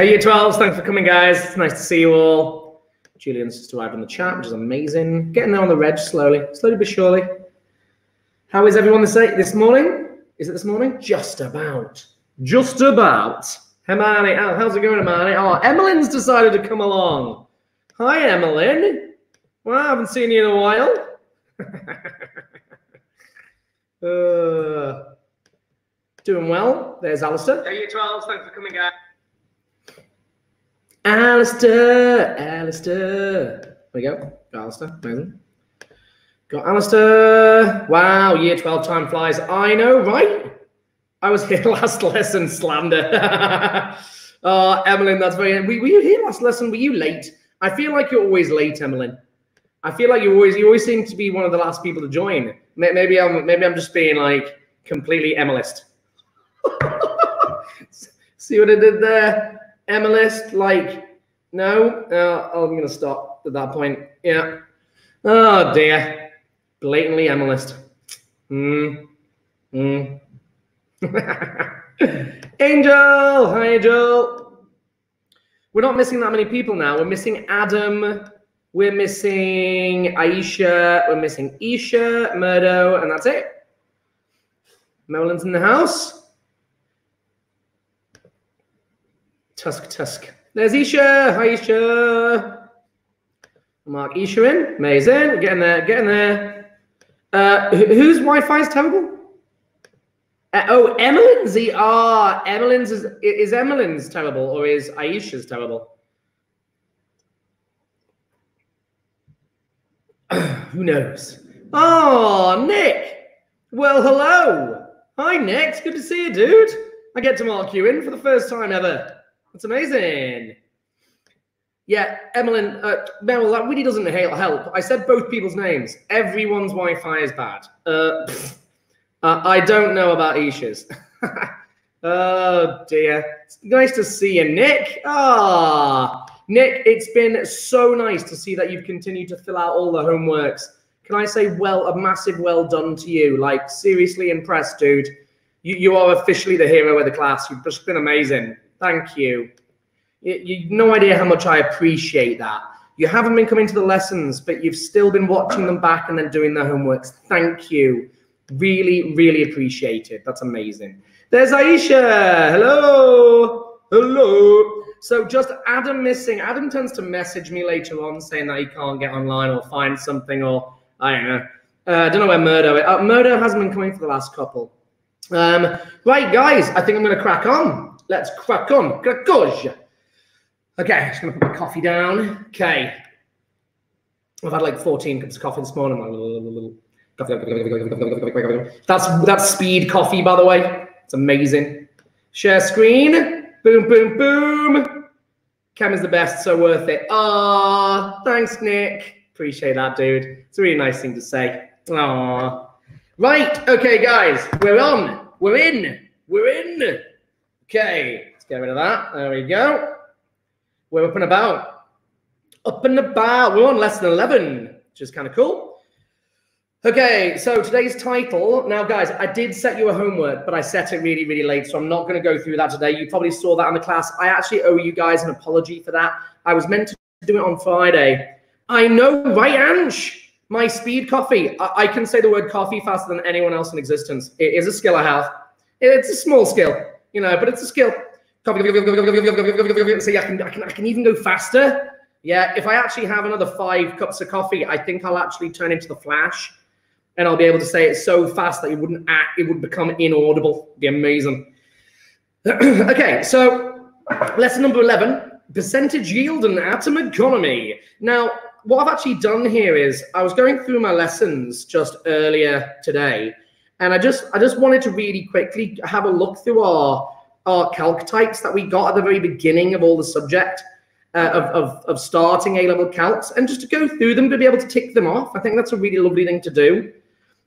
Hey, year 12s, thanks for coming, guys. It's nice to see you all. Julian's just arrived in the chat, which is amazing. Getting there on the reg slowly, slowly but surely. How is everyone this, this morning? Is it this morning? Just about. Just about. Hermione, oh, how's it going, Hermione? Oh, Emmeline's decided to come along. Hi, Emmeline. Well, I haven't seen you in a while. uh, doing well. There's Alistair. Hey, year 12s, thanks for coming, guys. Alistair, Alistair. There we go. Got Alistair. Amazing. Got Alistair. Wow, year 12 time flies. I know, right? I was here last lesson, slander. oh, Emmeline, that's very. Were, were you here last lesson? Were you late? I feel like you're always late, Emmeline. I feel like you always you always seem to be one of the last people to join. Maybe I'm maybe I'm just being like completely Emilist. See what I did there? Emilist, like, no, uh, I'm going to stop at that point. Yeah. Oh, dear. Blatantly Emilist. Hmm. Hmm. Angel! Hi, Angel. We're not missing that many people now. We're missing Adam. We're missing Aisha. We're missing Isha, Murdo, and that's it. Merlin's in the house. Tusk, Tusk. There's Isha. Hi, Isha. Mark Isha in. Amazing. Getting there. Getting there. Uh, whose Wi-Fi is terrible? Uh, oh, Emmeline's. Ah, Emmeline's is is Emmeline's terrible or is Aisha's terrible? Who knows? Oh, Nick. Well, hello. Hi, Nick. It's good to see you, dude. I get to mark you in for the first time ever. That's amazing. Yeah, Emmeline, uh, Meryl, that really doesn't help. I said both people's names. Everyone's Wi-Fi is bad. Uh, uh, I don't know about Isha's. oh dear. It's nice to see you, Nick. Ah, Nick, it's been so nice to see that you've continued to fill out all the homeworks. Can I say, well, a massive well done to you? Like, seriously impressed, dude. You, you are officially the hero of the class. You've just been amazing. Thank you. you. You no idea how much I appreciate that. You haven't been coming to the lessons, but you've still been watching them back and then doing their homeworks. Thank you. Really, really appreciate it. That's amazing. There's Aisha. Hello. Hello. So just Adam missing. Adam tends to message me later on saying that he can't get online or find something or I don't know. Uh, I don't know where Murdo is. Uh, Murdo hasn't been coming for the last couple. Um, right, guys, I think I'm going to crack on. Let's crack on. Crackage. Okay, just gonna put my coffee down. Okay. I've had like 14 cups of coffee this morning. That's that's speed coffee, by the way. It's amazing. Share screen. Boom, boom, boom. Cam is the best, so worth it. Ah, thanks, Nick. Appreciate that, dude. It's a really nice thing to say. Ah. Right, okay, guys, we're on. We're in. We're in. Okay, let's get rid of that. There we go. We're up and about. Up and about. We're on lesson 11, which is kind of cool. Okay, so today's title. Now, guys, I did set you a homework, but I set it really, really late, so I'm not going to go through that today. You probably saw that in the class. I actually owe you guys an apology for that. I was meant to do it on Friday. I know, right, Ange? My speed coffee. I, I can say the word coffee faster than anyone else in existence. It is a skill I have. It's a small skill you know, but it's a skill. So yeah, I can, I can, I can even go faster. Yeah, if I actually have another five cups of coffee, I think I'll actually turn into the Flash, and I'll be able to say it so fast that it wouldn't act, it would become inaudible. It'd be amazing. okay, so lesson number eleven: percentage yield and atom economy. Now, what I've actually done here is I was going through my lessons just earlier today, and I just I just wanted to really quickly have a look through our our calc types that we got at the very beginning of all the subject uh, of, of, of starting A-level calcs and just to go through them to be able to tick them off. I think that's a really lovely thing to do.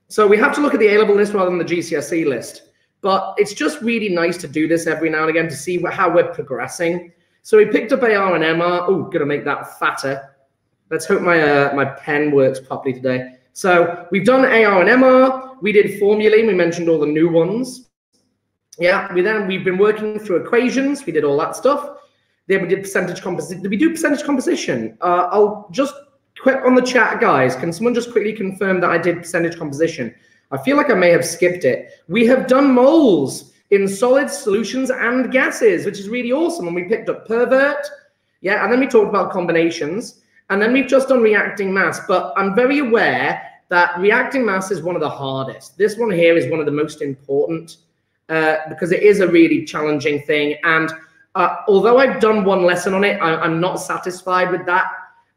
So we have to look at the A-level list rather than the GCSE list. But it's just really nice to do this every now and again to see how we're progressing. So we picked up AR and MR. Oh, gonna make that fatter. Let's hope my uh, my pen works properly today. So we've done AR and MR. We did formulae. We mentioned all the new ones. Yeah, we then we've been working through equations. We did all that stuff. Then we did percentage composition. Did we do percentage composition? Uh, I'll just quick on the chat, guys. Can someone just quickly confirm that I did percentage composition? I feel like I may have skipped it. We have done moles in solids, solutions, and gases, which is really awesome. And we picked up pervert, yeah, and then we talked about combinations, and then we've just done reacting mass. But I'm very aware that reacting mass is one of the hardest. This one here is one of the most important uh, because it is a really challenging thing. And uh, although I've done one lesson on it, I, I'm not satisfied with that.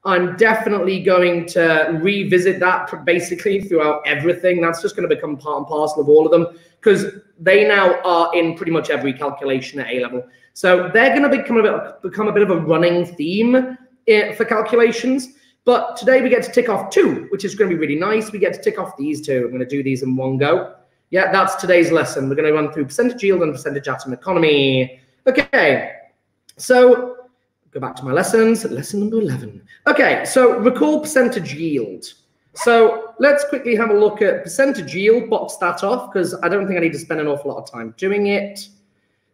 I'm definitely going to revisit that basically throughout everything. That's just going to become part and parcel of all of them because they now are in pretty much every calculation at A level. So they're going to become a bit, become a bit of a running theme eh, for calculations. But today we get to tick off two, which is going to be really nice. We get to tick off these two. I'm going to do these in one go. Yeah, that's today's lesson. We're going to run through percentage yield and percentage atom economy. Okay, so go back to my lessons. Lesson number 11. Okay, so recall percentage yield. So let's quickly have a look at percentage yield, box that off, because I don't think I need to spend an awful lot of time doing it.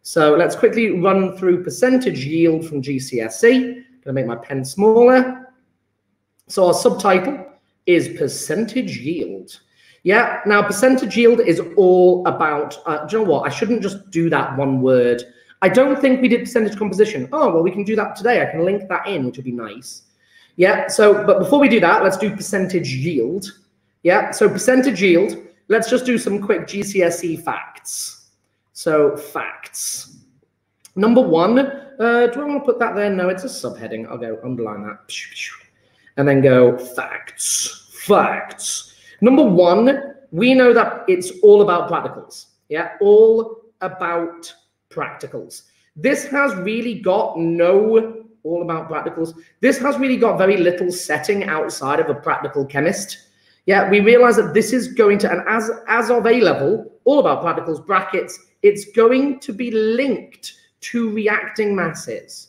So let's quickly run through percentage yield from GCSE. To make my pen smaller. So our subtitle is percentage yield. Yeah, now percentage yield is all about, uh, do you know what? I shouldn't just do that one word. I don't think we did percentage composition. Oh, well, we can do that today. I can link that in, which would be nice. Yeah, so, but before we do that, let's do percentage yield. Yeah, so percentage yield, let's just do some quick GCSE facts. So facts. Number one, uh, do I want to put that there? No, it's a subheading. I'll go underline that and then go facts, facts. Number one, we know that it's all about practicals. Yeah, all about practicals. This has really got no all about practicals. This has really got very little setting outside of a practical chemist. Yeah, we realize that this is going to, and as as of A level, all about practicals brackets, it's going to be linked to reacting masses.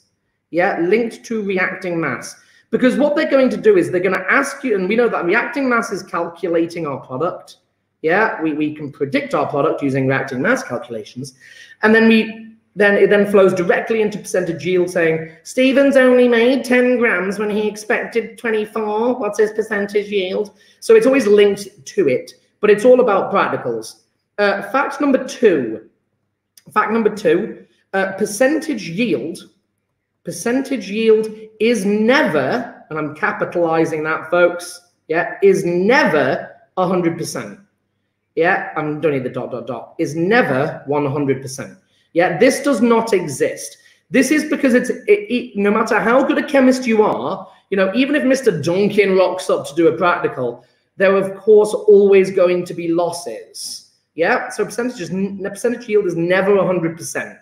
Yeah, linked to reacting mass. Because what they're going to do is they're going to ask you, and we know that reacting mass is calculating our product. Yeah, we, we can predict our product using reacting mass calculations. And then we then it then flows directly into percentage yield saying Stevens only made 10 grams when he expected 24. What's his percentage yield? So it's always linked to it, but it's all about practicals. Uh, fact number two, fact number two, uh, percentage yield percentage yield is never, and I'm capitalizing that, folks, yeah, is never 100%. Yeah, I am don't need the dot, dot, dot, is never 100%. Yeah, this does not exist. This is because it's it, it, no matter how good a chemist you are, you know, even if Mr. Dunkin rocks up to do a practical, there are of course always going to be losses. Yeah, so percentages, percentage yield is never 100%.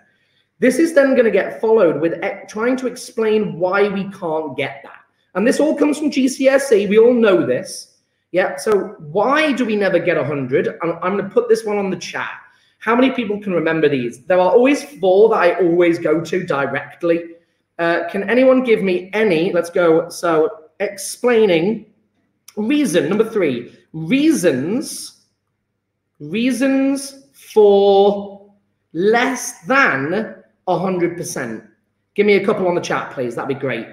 This is then going to get followed with trying to explain why we can't get that. And this all comes from GCSE. We all know this. Yeah. So why do we never get 100? I'm, I'm going to put this one on the chat. How many people can remember these? There are always four that I always go to directly. Uh, can anyone give me any? Let's go. So explaining reason number three reasons reasons for less than 100%. Give me a couple on the chat, please. That'd be great.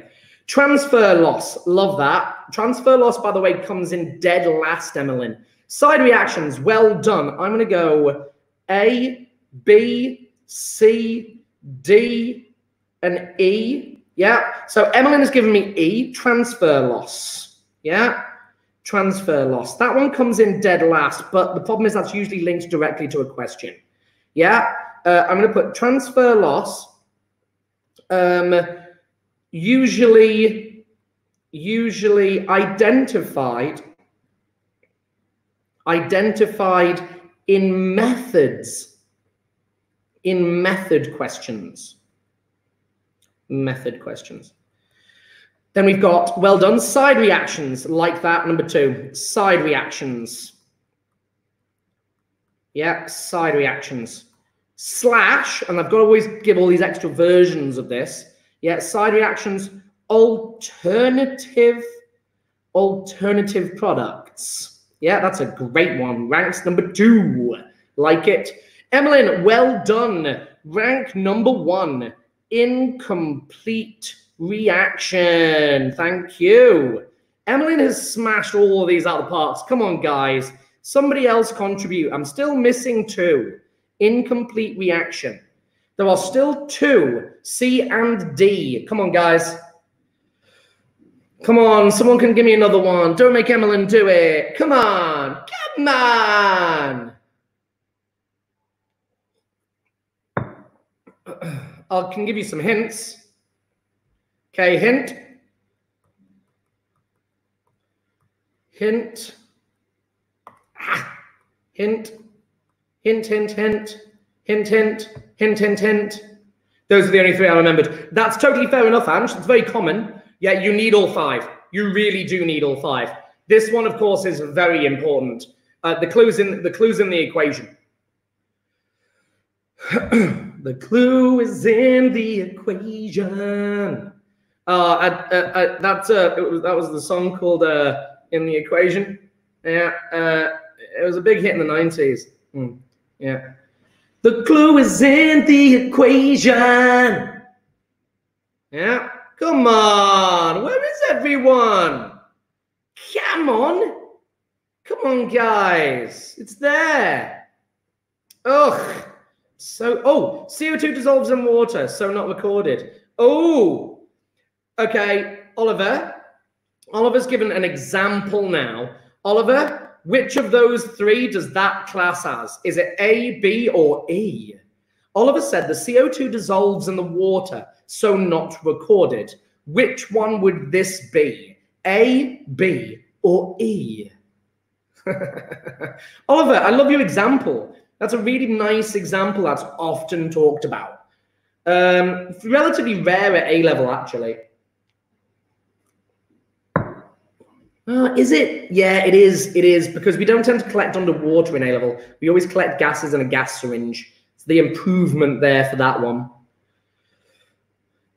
Transfer loss. Love that. Transfer loss, by the way, comes in dead last, Emmeline. Side reactions. Well done. I'm going to go A, B, C, D, and E. Yeah. So Emmeline has given me E, transfer loss. Yeah. Transfer loss. That one comes in dead last, but the problem is that's usually linked directly to a question. Yeah uh, I'm going to put transfer loss. Um, usually, usually identified, identified in methods, in method questions. Method questions. Then we've got, well done, side reactions like that, number two, side reactions. Yeah, side reactions slash, and I've got to always give all these extra versions of this. Yeah, side reactions, alternative, alternative products. Yeah, that's a great one. Ranks number two. Like it. Emmeline, well done. Rank number one. incomplete reaction. Thank you. Emmeline has smashed all of these out of the parks. Come on, guys. Somebody else contribute. I'm still missing two. Incomplete reaction. There are still two, C and D. Come on, guys. Come on, someone can give me another one. Don't make Emmeline do it. Come on. Come on. I can give you some hints. Okay, hint. Hint. Ah. Hint. Hint, hint, hint. Hint, hint. Hint, hint, hint. Those are the only three I remembered. That's totally fair enough, Ange. It's very common. Yeah, you need all five. You really do need all five. This one, of course, is very important. Uh, the clues in the clues in the equation. the clue is in the equation. Uh, I, I, I, that's uh, was, that was the song called uh, "In the Equation." Yeah, uh, it was a big hit in the nineties. Mm, yeah, the clue is in the equation. Yeah, come on, where is everyone? Come on, come on, guys, it's there. Ugh. So, oh, CO2 dissolves in water, so not recorded. Oh, okay, Oliver. Oliver's given an example now. Oliver, which of those three does that class as? Is it A, B, or E? Oliver said the CO2 dissolves in the water, so not recorded. Which one would this be? A, B, or E? Oliver, I love your example. That's a really nice example that's often talked about. Um, relatively rare at A level, actually. Uh, is it? Yeah, it is. It is because we don't tend to collect underwater in A level. We always collect gases in a gas syringe. It's the improvement there for that one.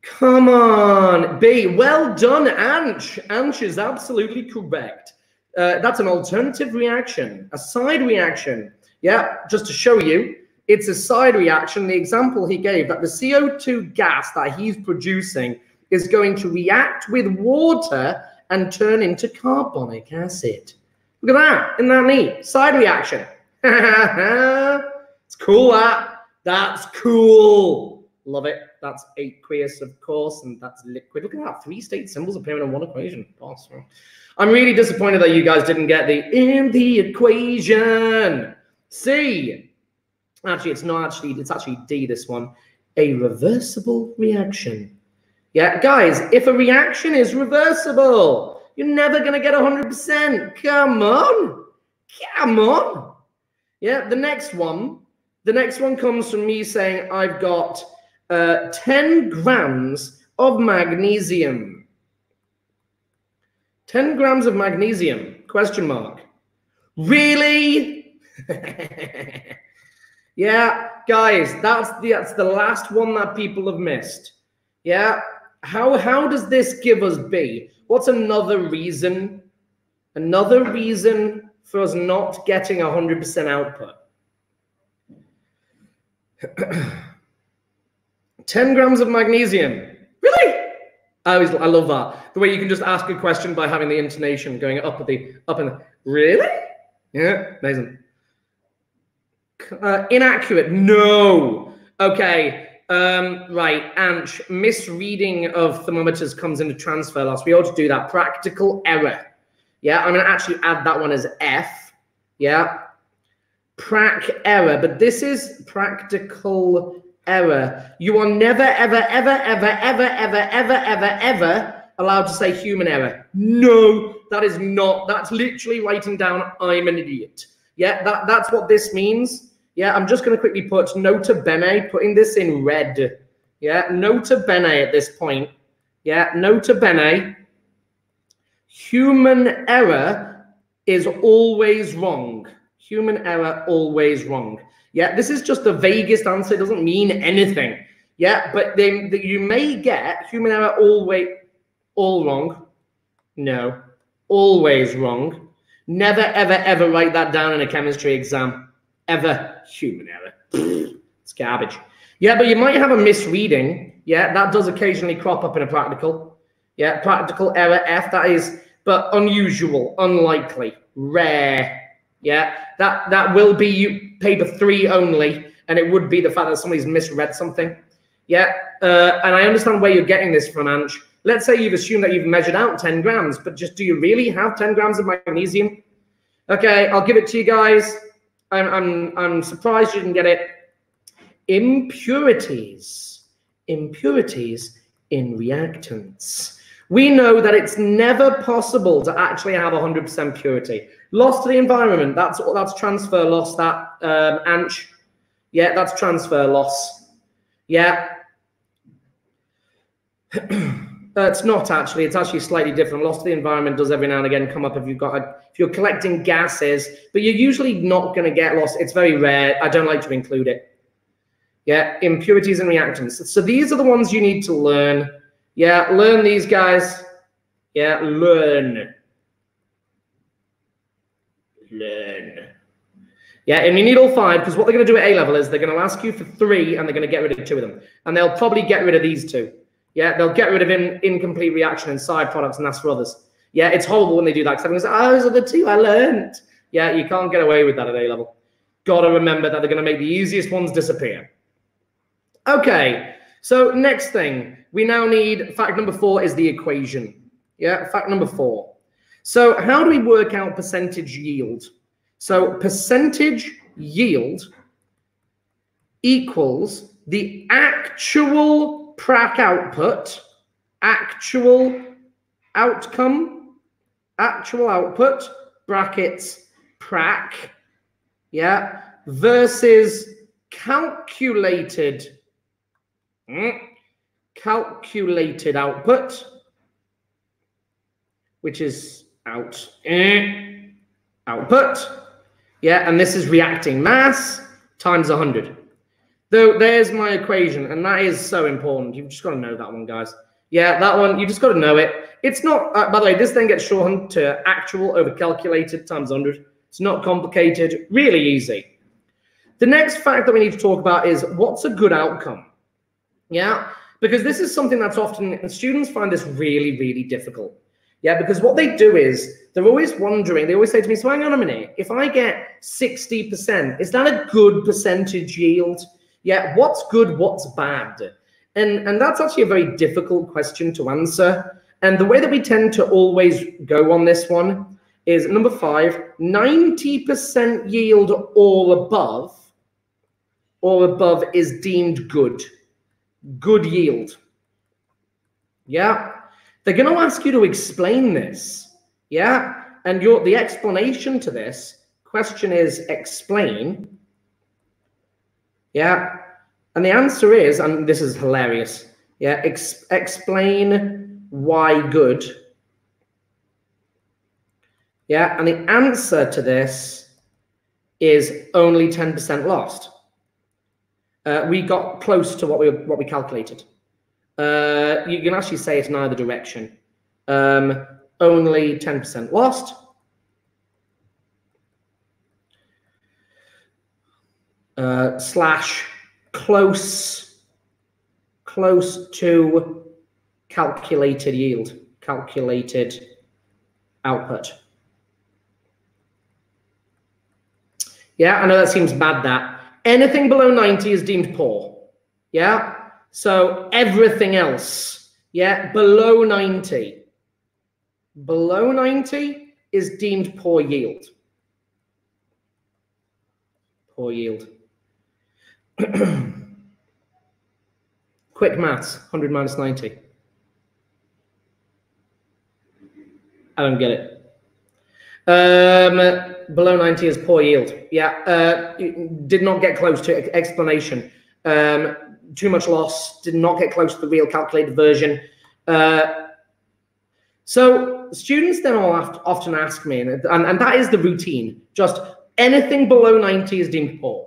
Come on, B. Well done, Anch. Anch is absolutely correct. Uh, that's an alternative reaction, a side reaction. Yeah, just to show you, it's a side reaction. The example he gave that the CO2 gas that he's producing is going to react with water and turn into carbonic acid. Look at that. Isn't that neat? Side reaction. it's cool, that. That's cool. Love it. That's aqueous, of course, and that's liquid. Look at that. Three state symbols appearing in one equation. Awesome. I'm really disappointed that you guys didn't get the in the equation. C. Actually, it's not actually, it's actually D, this one. A reversible reaction. Yeah, guys, if a reaction is reversible, you're never going to get 100%. Come on. Come on. Yeah, the next one, the next one comes from me saying I've got uh, 10 grams of magnesium. 10 grams of magnesium, question mark. Really? yeah, guys, that's the that's the last one that people have missed. Yeah. How how does this give us B? What's another reason? Another reason for us not getting 100% output. 10 grams of magnesium. Really? I always I love that. The way you can just ask a question by having the intonation going up at the up and really? Yeah, amazing. Uh, inaccurate. No. Okay. Um, right. Anch, misreading of thermometers comes into transfer loss. We ought to do that. Practical error. Yeah. I'm going to actually add that one as F. Yeah. Prac error. But this is practical error. You are never, ever, ever, ever, ever, ever, ever, ever, ever allowed to say human error. No, that is not. That's literally writing down, I'm an idiot. Yeah, that, that's what this means. Yeah, I'm just going to quickly put nota bene, putting this in red. Yeah, nota bene at this point. Yeah, nota bene. Human error is always wrong. Human error always wrong. Yeah, this is just the vaguest answer. It doesn't mean anything. Yeah, but then you may get human error always all wrong. No, always wrong. Never, ever, ever write that down in a chemistry exam ever human error. it's garbage. Yeah, but you might have a misreading. Yeah, that does occasionally crop up in a practical. Yeah, practical error F, that is, but unusual, unlikely, rare. Yeah, that, that will be you, paper three only, and it would be the fact that somebody's misread something. Yeah, uh, and I understand where you're getting this from, Anch. Let's say you've assumed that you've measured out 10 grams, but just do you really have 10 grams of magnesium? Okay, I'll give it to you guys. I'm, I'm, I'm surprised you didn't get it. Impurities. Impurities in reactants. We know that it's never possible to actually have 100% purity. Loss to the environment, that's that's transfer loss, that um, Anch. Yeah, that's transfer loss. Yeah. Uh, it's not actually. It's actually slightly different. Loss to the environment does every now and again come up if you've got a, if you're collecting gases, but you're usually not going to get lost. It's very rare. I don't like to include it. Yeah, impurities and reactants. So these are the ones you need to learn. Yeah, learn these guys. Yeah, learn. Learn. Yeah, and you need all five because what they're going to do at A level is they're going to ask you for three and they're going to get rid of two of them. And they'll probably get rid of these two. Yeah, they'll get rid of in, incomplete reaction and side products and that's for others. Yeah, it's horrible when they do that because everyone's like, oh, those are the two I learned. Yeah, you can't get away with that at A level. Got to remember that they're going to make the easiest ones disappear. Okay, so next thing, we now need fact number four is the equation. Yeah, fact number four. So how do we work out percentage yield? So percentage yield equals the actual prac output, actual outcome, actual output, brackets, prac, yeah, versus calculated, mm, calculated output, which is out, eh, output, yeah, and this is reacting mass times 100. So there's my equation, and that is so important. You've just got to know that one, guys. Yeah, that one, you just got to know it. It's not, uh, by the way, this then gets shortened to actual over calculated times 100. It's not complicated, really easy. The next fact that we need to talk about is what's a good outcome? Yeah, because this is something that's often, and students find this really, really difficult. Yeah, because what they do is they're always wondering, they always say to me, so hang on a minute, if I get 60%, is that a good percentage yield? Yeah, what's good, what's bad? And, and that's actually a very difficult question to answer. And the way that we tend to always go on this one is number five 90% yield or above, or above is deemed good. Good yield. Yeah. They're going to ask you to explain this. Yeah. And your the explanation to this question is explain yeah. And the answer is, and this is hilarious. Yeah. Ex explain why good. Yeah. And the answer to this is only 10% lost. Uh, we got close to what we what we calculated. Uh, you can actually say it's in either direction. Um, only 10% lost. Uh, slash close close to calculated yield, calculated output. Yeah, I know that seems bad that. Anything below 90 is deemed poor. Yeah, so everything else, yeah, below 90, below 90 is deemed poor yield. Poor yield. Quick maths 100 minus 90. I don't get it. Um, below 90 is poor yield. Yeah, uh, did not get close to explanation. Um, too much loss, did not get close to the real calculated version. Uh, so students then will often ask me, and, and that is the routine, just anything below 90 is deemed poor.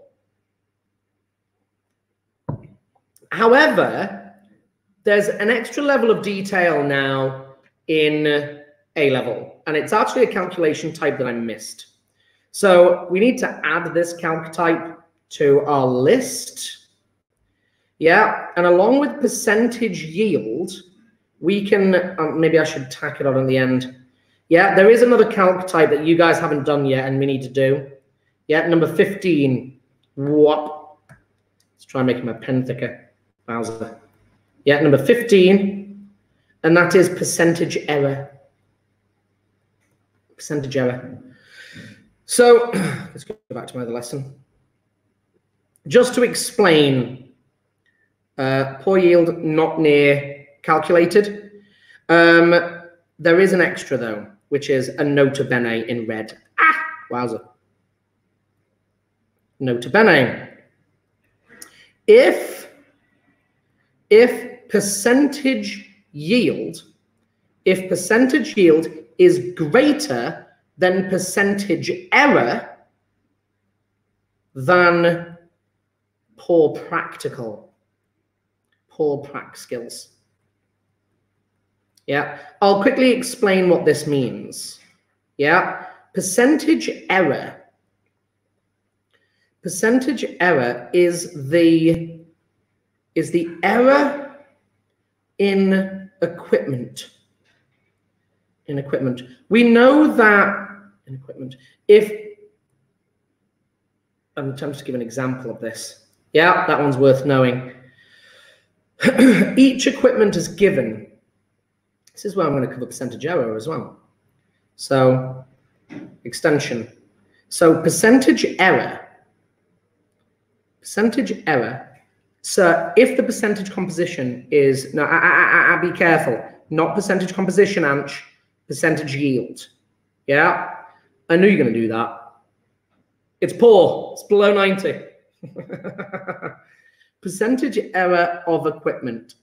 However, there's an extra level of detail now in A level, and it's actually a calculation type that I missed. So we need to add this calc type to our list. Yeah, and along with percentage yield, we can, um, maybe I should tack it on at the end. Yeah, there is another calc type that you guys haven't done yet and we need to do. Yeah, number 15. What? Let's try making my pen thicker. Bowser. Yeah, number 15. And that is percentage error. Percentage error. So let's go back to my other lesson. Just to explain, uh, poor yield not near calculated. Um, there is an extra though, which is a nota bene in red. Ah, wowza. Nota bene. If, if percentage yield, if percentage yield is greater than percentage error, than poor practical, poor prac skills. Yeah, I'll quickly explain what this means. Yeah, percentage error. Percentage error is the is the error in equipment. In equipment, we know that in equipment, if I'm just to give an example of this. Yeah, that one's worth knowing. Each equipment is given this is where I'm going to cover percentage error as well. So extension. So percentage error, percentage error. So if the percentage composition is, now I, I, I, be careful, not percentage composition, Anch, percentage yield. Yeah, I knew you're going to do that. It's poor, it's below 90. percentage error of equipment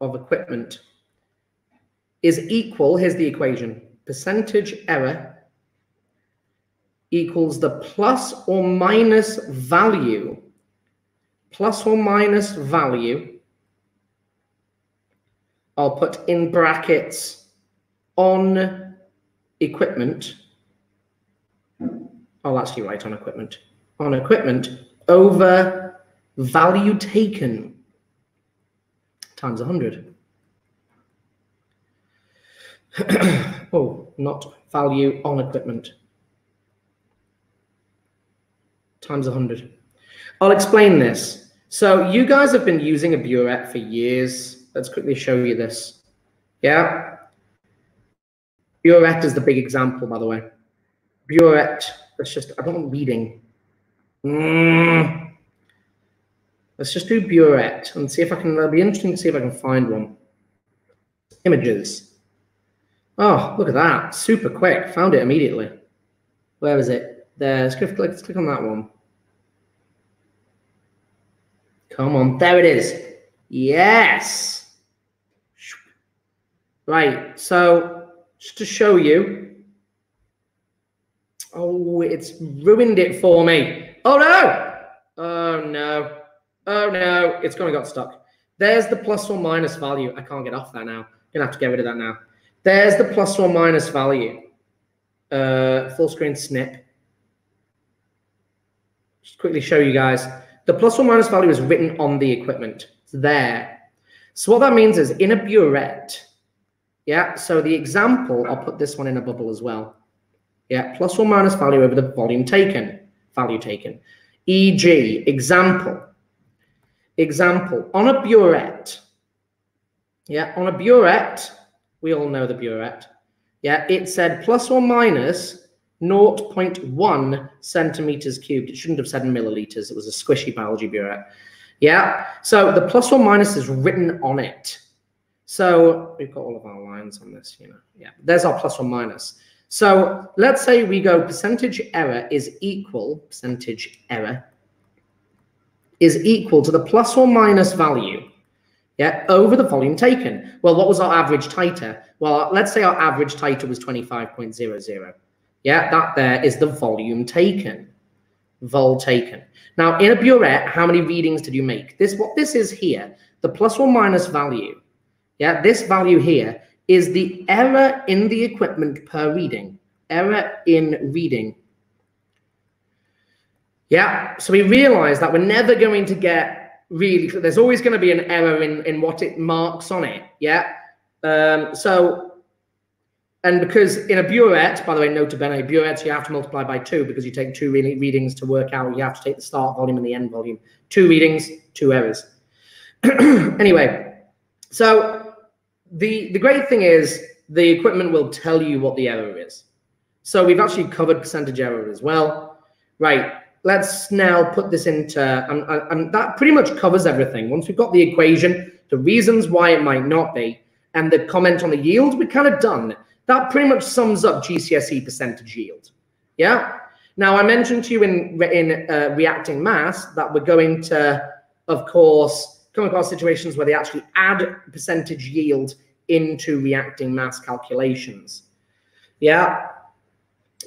of equipment is equal, here's the equation, percentage error equals the plus or minus value, plus or minus value, I'll put in brackets on equipment, I'll actually write on equipment, on equipment over value taken times 100. oh, not value on equipment. Times 100. I'll explain this. So you guys have been using a burette for years. Let's quickly show you this. Yeah. Burette is the big example, by the way. Burette, let's just, I don't want reading. Mm. Let's just do Burette and see if I can, it'll be interesting to see if I can find one. Images. Oh, look at that. Super quick. Found it immediately. Where is it? There. Let's click, let's click on that one. Come on. There it is. Yes. Right. So just to show you. Oh, it's ruined it for me. Oh, no. Oh, no. Oh no, it's going to got stuck. There's the plus or minus value. I can't get off that now. Gonna have to get rid of that now. There's the plus or minus value. Uh, full screen snip. Just quickly show you guys. The plus or minus value is written on the equipment. It's there. So what that means is in a burette, yeah, so the example, I'll put this one in a bubble as well. Yeah, plus or minus value over the volume taken, value taken. E.g., example, Example, on a burette, yeah, on a burette, we all know the burette, yeah, it said plus or minus 0.1 centimeters cubed. It shouldn't have said milliliters. It was a squishy biology burette. Yeah, so the plus or minus is written on it. So we've got all of our lines on this, you know. Yeah, there's our plus or minus. So let's say we go percentage error is equal, percentage error is equal to the plus or minus value yeah, over the volume taken. Well, what was our average titer? Well, let's say our average titer was 25.00. Yeah, that there is the volume taken. Vol taken. Now, in a burette, how many readings did you make? This what this is here, the plus or minus value. Yeah, this value here is the error in the equipment per reading. Error in reading Yeah, so we realize that we're never going to get really, there's always going to be an error in, in what it marks on it. Yeah. Um, so, and because in a burette, by the way, note bene, burettes, you have to multiply by two because you take two re readings to work out. You have to take the start volume and the end volume. Two readings, two errors. anyway, so the, the great thing is the equipment will tell you what the error is. So we've actually covered percentage error as well. Right, let's now put this into, and, and that pretty much covers everything. Once we've got the equation, the reasons why it might not be, and the comment on the yield, we're kind of done. That pretty much sums up GCSE percentage yield. Yeah. Now I mentioned to you in in uh, reacting mass that we're going to, of course, come across situations where they actually add percentage yield into reacting mass calculations. Yeah.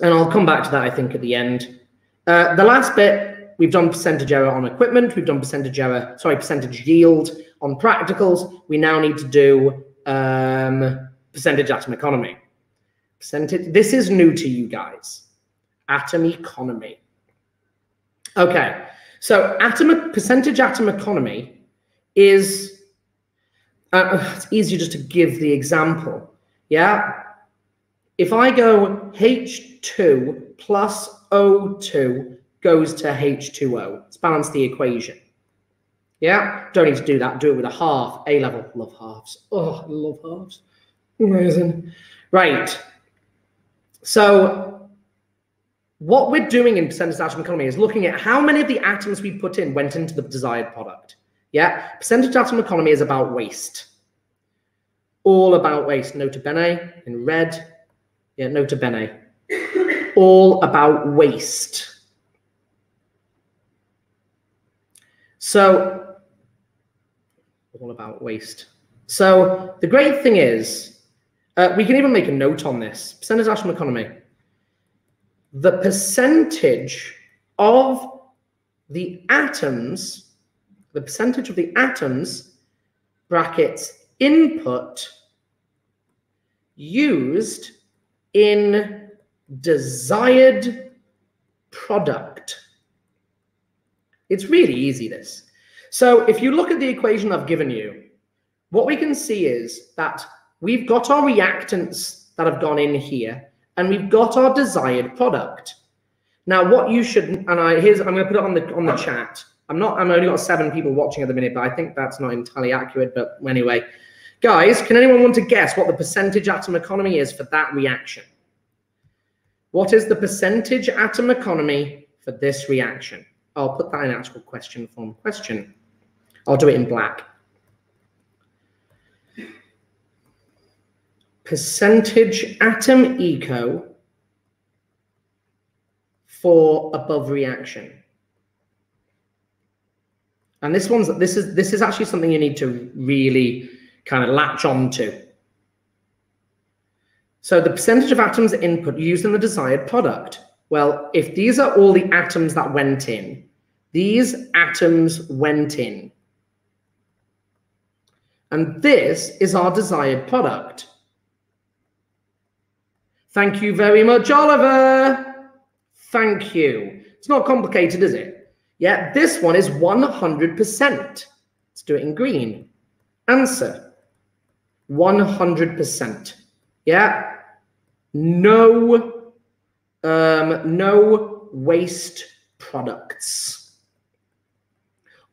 And I'll come back to that, I think, at the end. Uh, the last bit, we've done percentage error on equipment. We've done percentage error, sorry, percentage yield on practicals. We now need to do um, percentage atom economy. Percentage, this is new to you guys. Atom economy. Okay, so atom percentage atom economy is, uh, it's easier just to give the example. Yeah, if I go H2 plus O2 goes to H2O, let's balance the equation. Yeah, don't need to do that. Do it with a half. A level, love halves. Oh, love halves. Amazing. Right. So, what we're doing in percentage atom economy is looking at how many of the atoms we put in went into the desired product. Yeah, percentage atom economy is about waste. All about waste. Nota bene in red. Yeah, nota bene. All about waste. So, all about waste. So the great thing is, uh, we can even make a note on this percentage atom economy. The percentage of the atoms, the percentage of the atoms, brackets, input used in desired product. It's really easy, this. So if you look at the equation I've given you, what we can see is that we've got our reactants that have gone in here, and we've got our desired product. Now, what you should, and I here's I'm going to put it on the on the chat. I'm not. I'm only got seven people watching at the minute, but I think that's not entirely accurate. But anyway, guys, can anyone want to guess what the percentage atom economy is for that reaction? What is the percentage atom economy for this reaction? I'll put that in actual question form. Question. I'll do it in black. Percentage atom eco for above reaction. And this one's this is this is actually something you need to really kind of latch on to. So the percentage of atoms input used in the desired product. Well, if these are all the atoms that went in, these atoms went in. And this is our desired product. Thank you very much, Oliver. Thank you. It's not complicated, is it? Yeah, this one is 100%. Let's do it in green. Answer 100%. Yeah, no, um, no waste products.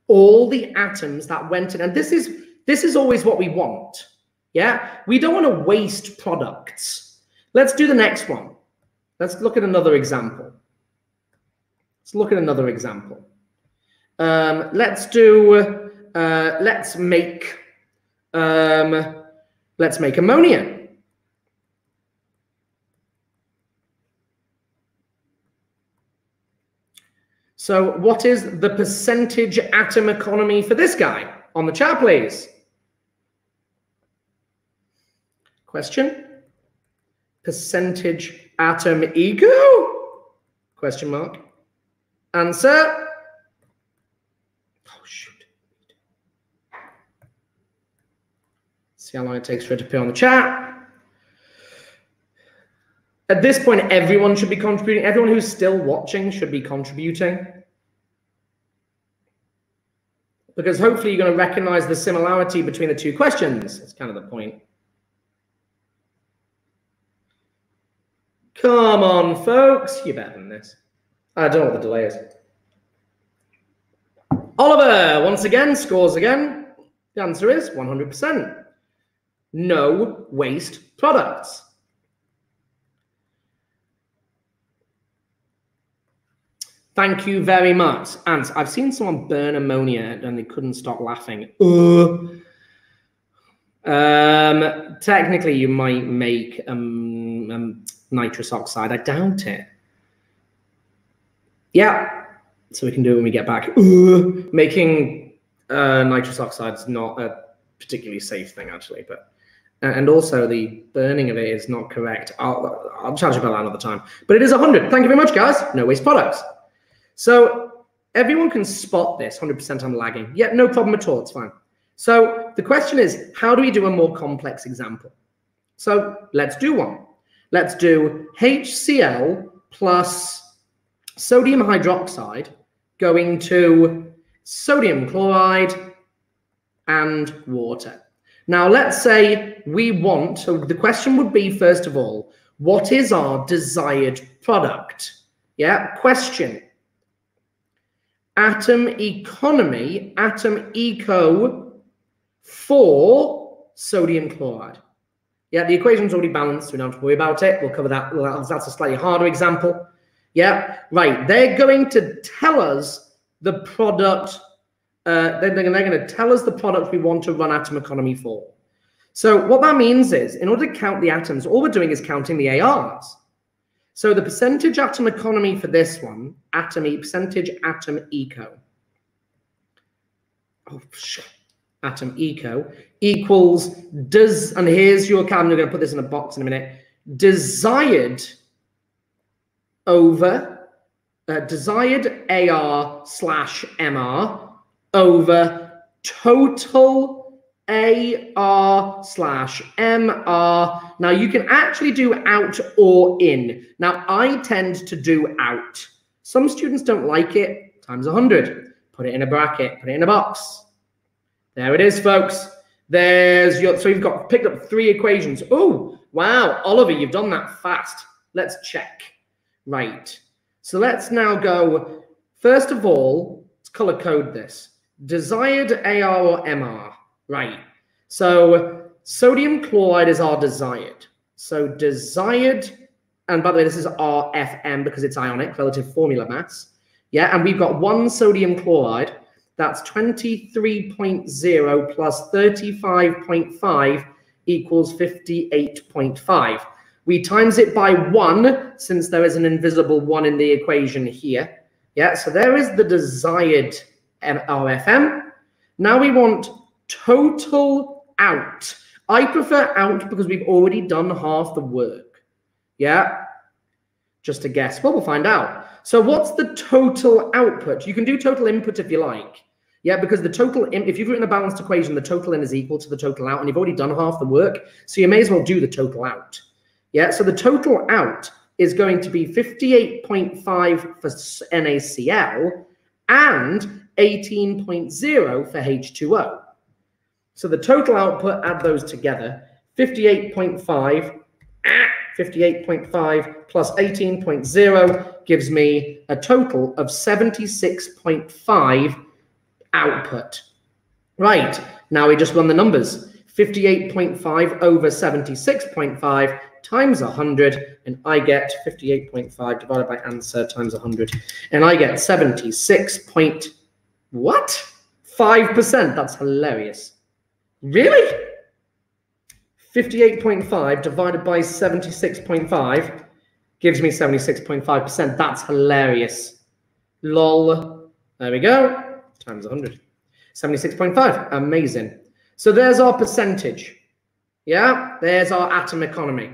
All the atoms that went in, and this is this is always what we want. Yeah, we don't want to waste products. Let's do the next one. Let's look at another example. Let's look at another example. Um, let's do. Uh, let's make. Um, let's make ammonia. So what is the percentage atom economy for this guy? On the chat, please. Question? Percentage atom ego? Question mark. Answer? Oh, shoot. See how long it takes for it to appear on the chat. At this point, everyone should be contributing. Everyone who's still watching should be contributing. because hopefully you're going to recognize the similarity between the two questions. That's kind of the point. Come on, folks. You're better than this. I don't know what the delay is. Oliver, once again, scores again. The answer is 100%. No waste products. Thank you very much. And I've seen someone burn ammonia and they couldn't stop laughing. Um, technically, you might make um, um, nitrous oxide. I doubt it. Yeah, so we can do it when we get back. Uh, making uh, nitrous oxide is not a particularly safe thing, actually, but and also the burning of it is not correct. I'll, I'll charge you about that another time. But it is 100. Thank you very much, guys. No waste products. So everyone can spot this. 100% I'm lagging. Yeah, no problem at all. It's fine. So the question is, how do we do a more complex example? So let's do one. Let's do HCl plus sodium hydroxide going to sodium chloride and water. Now, let's say we want, so the question would be, first of all, what is our desired product? Yeah, question. Atom economy, atom eco for sodium chloride. Yeah, the equation's already balanced. We don't have to worry about it. We'll cover that. That's a slightly harder example. Yeah, right. They're going to tell us the product. Uh, they're, they're going to tell us the product we want to run atom economy for. So what that means is, in order to count the atoms, all we're doing is counting the ARs. So the percentage atom economy for this one, atom e percentage atom eco. Oh shit. Atom eco equals does, and here's your carbon. We're going to put this in a box in a minute. Desired over uh, desired AR slash MR over total AR slash MR. Now you can actually do out or in. Now I tend to do out. Some students don't like it, times 100. Put it in a bracket, put it in a box. There it is, folks. There's your, so you've got picked up three equations. Oh, wow, Oliver, you've done that fast. Let's check. Right. So let's now go, first of all, let's color code this. Desired AR or MR. Right. So sodium chloride is our desired. So desired, and by the way, this is RFM because it's ionic, relative formula mass. Yeah, and we've got one sodium chloride. That's 23.0 plus 35.5 equals 58.5. We times it by one, since there is an invisible one in the equation here. Yeah, so there is the desired RFM. Oh, now we want total out. I prefer out because we've already done half the work. Yeah, just a guess. Well, we'll find out. So what's the total output? You can do total input if you like. Yeah, because the total in, if you've written a balanced equation, the total in is equal to the total out, and you've already done half the work. So you may as well do the total out. Yeah, so the total out is going to be 58.5 for NaCl and 18.0 for H2O. So the total output, add those together, 58.5, 58.5 plus 18.0 gives me a total of 76.5 output. Right, now we just run the numbers. 58.5 over 76.5 times 100, and I get 58.5 divided by answer times 100, and I get 76 point, what? 5%, that's hilarious. Really? 58.5 divided by 76.5 gives me 76.5%. That's hilarious. Lol. There we go. Times 100. 76.5. Amazing. So there's our percentage. Yeah, there's our atom economy.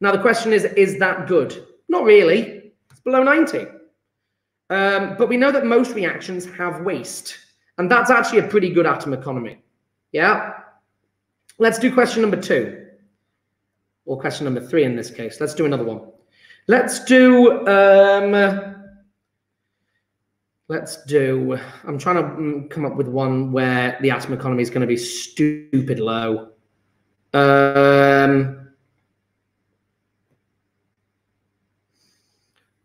Now the question is, is that good? Not really. It's below 90. Um, but we know that most reactions have waste. And that's actually a pretty good atom economy. Yeah. Let's do question number two. Or question number three in this case. Let's do another one. Let's do um, Let's do, I'm trying to mm, come up with one where the atom economy is going to be stupid low. Um,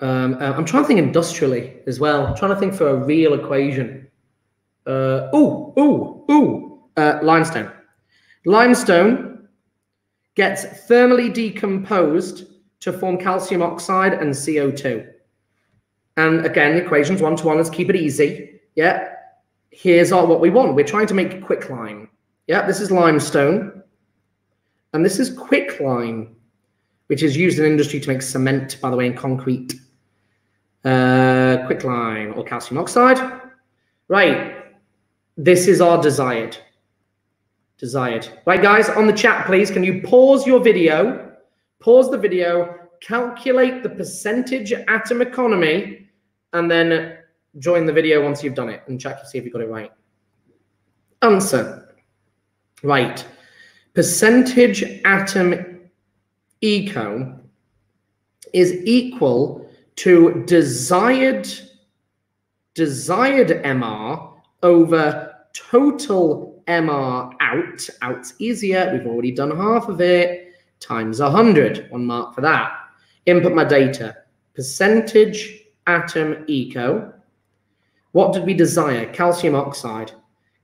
um, uh, I'm trying to think industrially as well. I'm trying to think for a real equation. Uh, ooh, ooh, ooh, uh, limestone. Limestone gets thermally decomposed to form calcium oxide and CO2. And again, equations one to one, let's keep it easy. Yeah. Here's our, what we want. We're trying to make quicklime. Yeah, this is limestone. And this is quicklime, which is used in industry to make cement, by the way, and concrete. Uh, quicklime or calcium oxide. Right. This is our desired. Desired. Right, guys, on the chat, please, can you pause your video? Pause the video, calculate the percentage atom economy, and then join the video once you've done it and check to see if you got it right. Answer. Right. Percentage atom eco is equal to desired desired MR over total MR out. Out's easier. We've already done half of it. Times 100. One mark for that. Input my data. Percentage atom eco. What did we desire? Calcium oxide.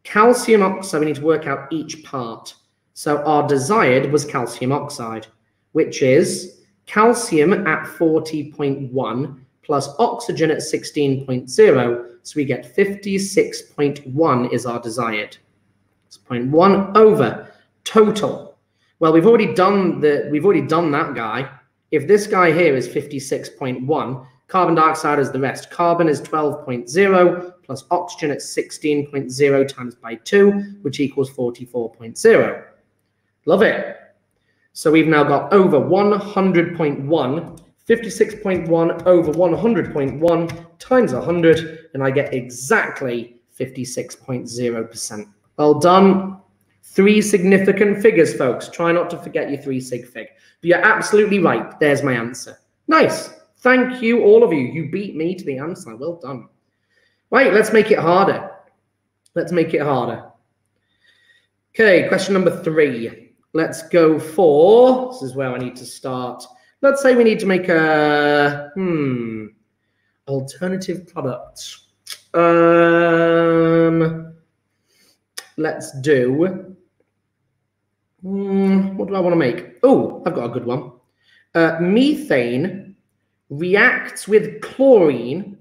Calcium oxide, we need to work out each part. So our desired was calcium oxide, which is calcium at 40.1 plus oxygen at 16.0. So we get 56.1 is our desired. It's 0.1 over total. Well, we've already done the we've already done that guy. If this guy here is 56.1, carbon dioxide is the rest. Carbon is 12.0 plus oxygen at 16.0 times by 2, which equals 44.0. Love it. So we've now got over 100.1, 56.1 over 100.1 times 100, and I get exactly 56.0%. Well done. Three significant figures, folks. Try not to forget your three sig fig. But you're absolutely right. There's my answer. Nice. Thank you, all of you. You beat me to the answer. Well done. Right, let's make it harder. Let's make it harder. Okay, question number three. Let's go for, this is where I need to start. Let's say we need to make a, hmm, alternative product. Um, let's do, hmm, what do I want to make? Oh, I've got a good one. Uh, methane reacts with chlorine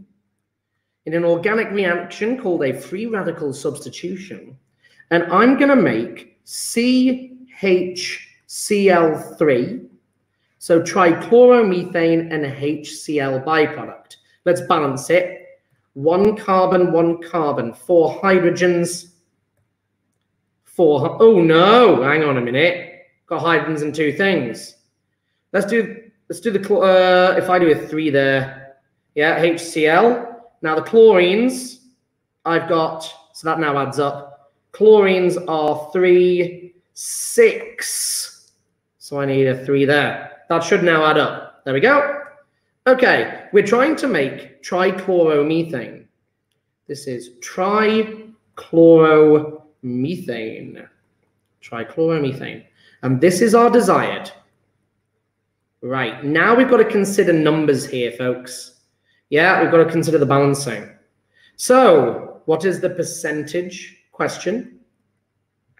in an organic reaction called a free radical substitution. And I'm going to make C HCl3. So trichloromethane and HCl byproduct. Let's balance it. One carbon, one carbon, four hydrogens, four. Oh no, hang on a minute. Got hydrogens and two things. Let's do let's do the uh, if I do a three there, yeah, HCl. Now the chlorines, I've got so that now adds up. Chlorines are three, six. So I need a three there. That should now add up. There we go. Okay, we're trying to make trichloromethane. This is trichloromethane. Methane, trichloromethane. And this is our desired. Right, now we've got to consider numbers here, folks. Yeah, we've got to consider the balancing. So, what is the percentage question?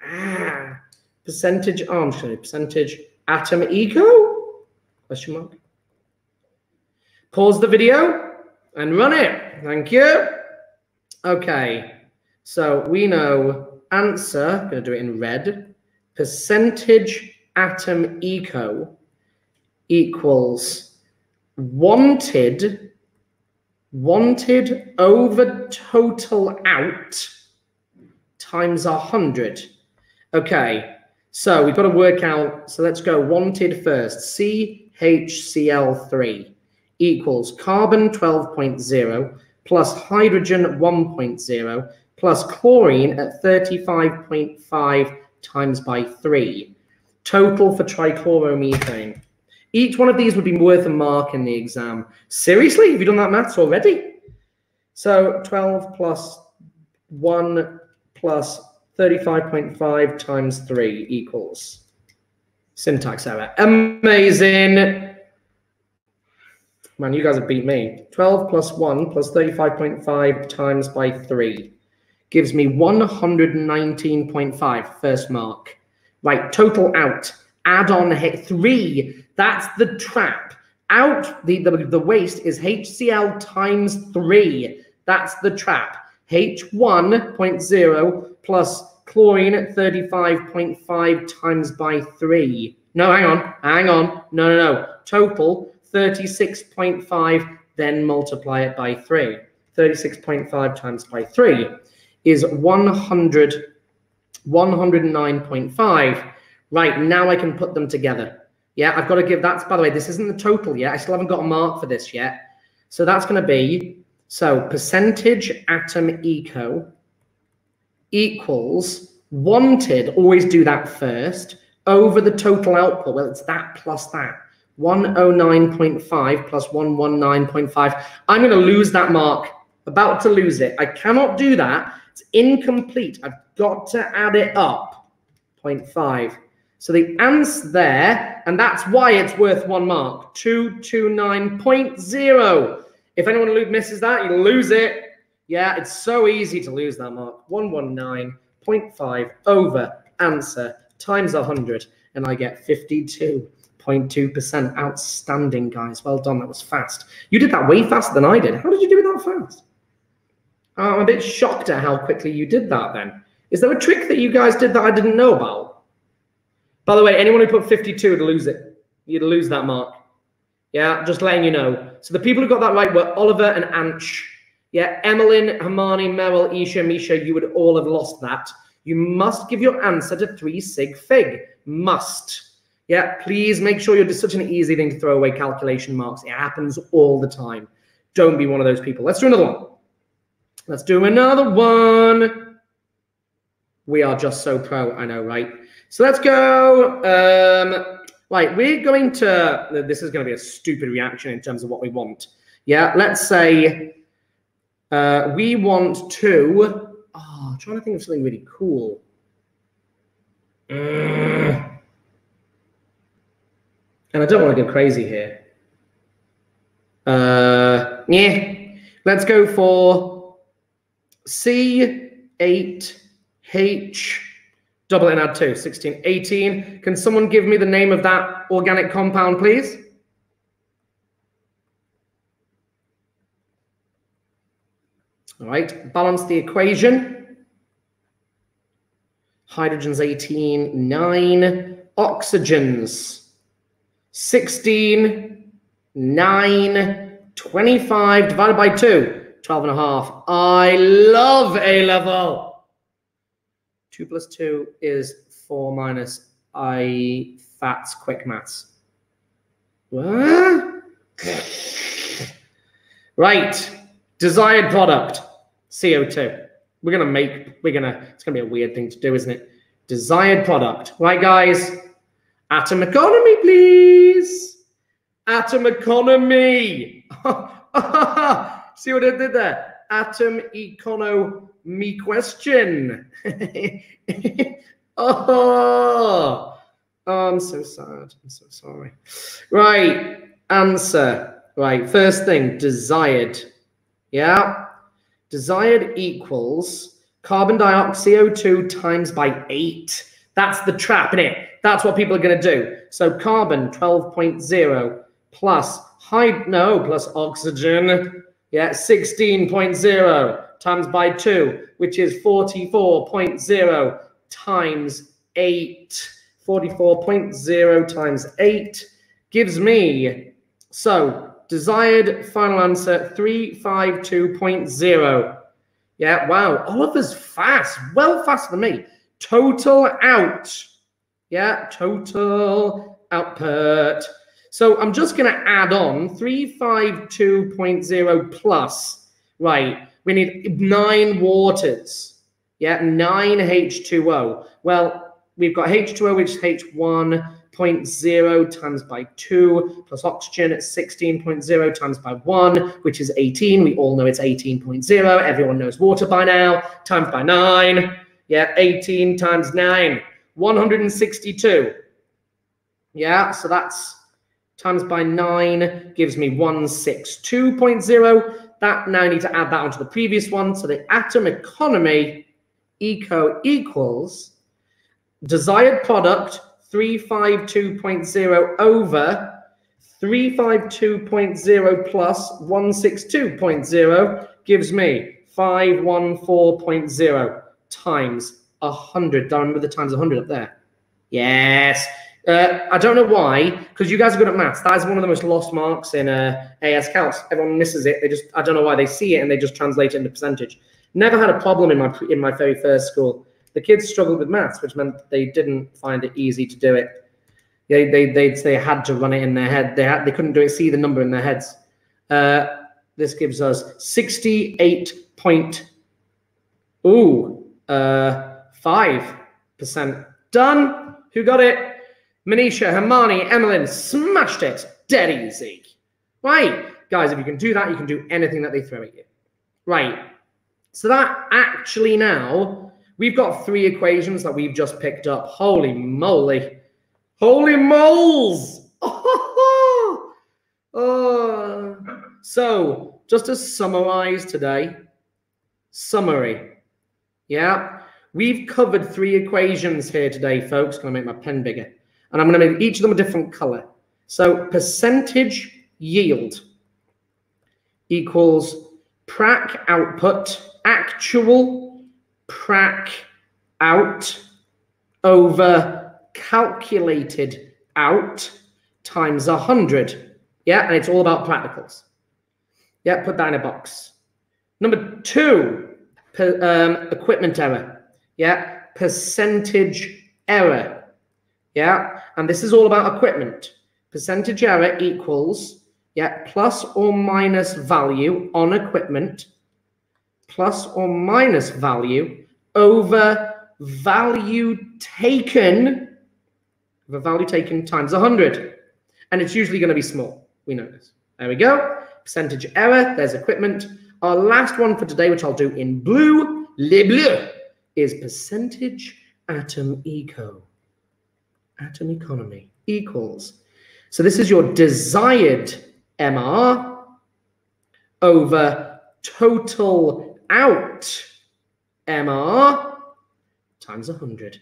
Ah, Percentage, oh, I'm sorry, percentage atom eco? Question mark. Pause the video and run it. Thank you. Okay, so we know answer, I'm going to do it in red, percentage atom eco equals wanted wanted over total out times a 100. Okay, so we've got to work out, so let's go wanted first. CHCl3 equals carbon 12.0 plus hydrogen 1.0 plus chlorine at 35.5 times by 3. Total for trichloromethane. Each one of these would be worth a mark in the exam. Seriously? Have you done that maths already? So 12 plus 1 plus 35.5 times 3 equals. Syntax error. Amazing. Man, you guys have beat me. 12 plus 1 plus 35.5 times by 3 gives me 119.5 first mark. Right, total out. Add on hit 3. That's the trap. Out, the, the, the waste is HCl times 3. That's the trap. H1.0 plus chlorine 35.5 times by 3. No, hang on, hang on. No, no, no. Total 36.5, then multiply it by 3. 36.5 times by 3 is 100, 109.5. Right, now I can put them together. Yeah, I've got to give, that. by the way, this isn't the total yet. I still haven't got a mark for this yet. So that's going to be, so percentage atom eco equals wanted, always do that first, over the total output. Well, it's that plus that. 109.5 plus 119.5. I'm going to lose that mark. About to lose it. I cannot do that. It's incomplete. I've got to add it up. 0.5. So the answer there, and that's why it's worth one mark, 229.0. If anyone misses that, you lose it. Yeah, it's so easy to lose that mark. 119.5 over answer times 100, and I get 52. 0.2%. Outstanding, guys. Well done. That was fast. You did that way faster than I did. How did you do it that fast? I'm a bit shocked at how quickly you did that then. Is there a trick that you guys did that I didn't know about? By the way, anyone who put 52 would lose it. You'd lose that mark. Yeah, just letting you know. So the people who got that right were Oliver and Anch. Yeah, Emmeline, Hermione, Merrill, Isha, Misha, you would all have lost that. You must give your answer to 3 sig fig. Must. Yeah, please make sure you're just such an easy thing to throw away calculation marks. It happens all the time. Don't be one of those people. Let's do another one. Let's do another one. We are just so pro, I know, right? So let's go. Um, right, we're going to, this is going to be a stupid reaction in terms of what we want. Yeah, let's say uh, we want to, oh, I'm trying to think of something really cool. Mm. And I don't want to go crazy here. Uh, yeah. Let's go for C8H double and add 2, 16, 18. Can someone give me the name of that organic compound, please? All right, balance the equation. Hydrogen's 18, 9. Oxygens 16, 9, 25 divided by 2, 12 and a half. I love A level. 2 plus 2 is 4 minus I fats quick maths. What? right. Desired product, CO2. We're going to make, we're going to, it's going to be a weird thing to do, isn't it? Desired product. Right, guys? Atom economy, please. Atom economy. See what I did there? Atom Econo me question. oh, oh, I'm so sad. I'm so sorry. Right. Answer. Right. First thing, desired. Yeah. Desired equals carbon dioxide CO2 times by eight. That's the trap, in it? That's what people are going to do. So carbon 12.0 plus hyd no plus oxygen, yeah, 16.0 times by 2, which is 44.0 times 8. 44.0 times 8 gives me, so desired final answer 352.0. Yeah, wow. Oliver's fast, well faster than me. Total out yeah, total output. So I'm just going to add on 352.0 plus. Right, we need nine waters. Yeah, nine H2O. Well, we've got H2O, which is H1 0.0 times by 2 plus oxygen at 16.0 times by 1, which is 18. We all know it's 18.0. Everyone knows water by now. Times by 9. Yeah, 18 times 9. 162. Yeah, so that's times by 9 gives me 162.0. That now I need to add that onto the previous one. So the atom economy eco equals desired product 352.0 over 352.0 plus 162.0 gives me 514.0 times 100. Do I remember the times 100 up there? Yes. Uh, I don't know why, because you guys are good at maths. That is one of the most lost marks in uh, AS Calcs. Everyone misses it. They just, I don't know why they see it and they just translate it into percentage. Never had a problem in my in my very first school. The kids struggled with maths, which meant they didn't find it easy to do it. They they they they had to run it in their head. They had they couldn't do it. See the number in their heads. Uh, this gives us sixty-eight point. Ooh, uh, five percent done. Who got it? Manisha, Hermione, Emmeline smashed it. Dead easy. Right. Guys, if you can do that, you can do anything that they throw at you. Right. So that actually now, we've got three equations that we've just picked up. Holy moly. Holy moles. Oh, oh. So just to summarize today, summary. Yeah. We've covered three equations here today, folks. Can I make my pen bigger and I'm going to make each of them a different color. So percentage yield equals prac output, actual prac out over calculated out times 100. Yeah, and it's all about practicals. Yeah, put that in a box. Number two, per, um, equipment error. Yeah, percentage error. Yeah, and this is all about equipment. Percentage error equals, yeah, plus or minus value on equipment, plus or minus value over value taken, the value taken times 100. And it's usually going to be small. We know this. There we go. Percentage error, there's equipment. Our last one for today, which I'll do in blue, le bleu, is percentage atom eco atom economy equals. So this is your desired MR over total out MR times 100.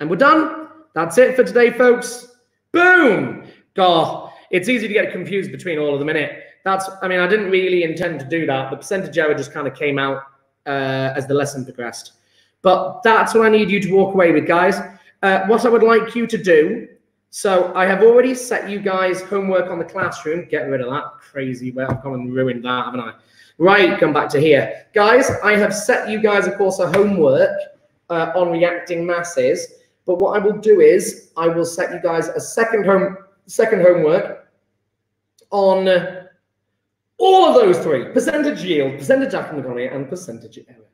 And we're done. That's it for today, folks. Boom! God, it's easy to get confused between all of them, innit? That's, I mean, I didn't really intend to do that. The percentage error just kind of came out uh, as the lesson progressed. But that's what I need you to walk away with, guys. Uh, what I would like you to do, so I have already set you guys homework on the classroom. Get rid of that crazy way. I've gone and ruined that, haven't I? Right, come back to here. Guys, I have set you guys, of course, a homework uh, on reacting masses. But what I will do is I will set you guys a second home second homework on all of those three percentage yield, percentage atom economy, and percentage error.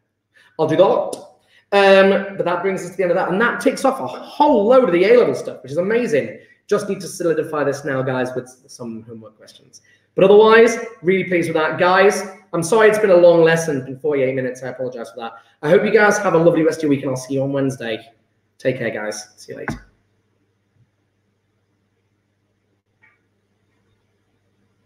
I'll do that um, but that brings us to the end of that. And that ticks off a whole load of the A level stuff, which is amazing. Just need to solidify this now, guys, with some homework questions. But otherwise, really pleased with that. Guys, I'm sorry it's been a long lesson, been 48 minutes. I apologize for that. I hope you guys have a lovely rest of your week, and I'll see you on Wednesday. Take care, guys. See you later.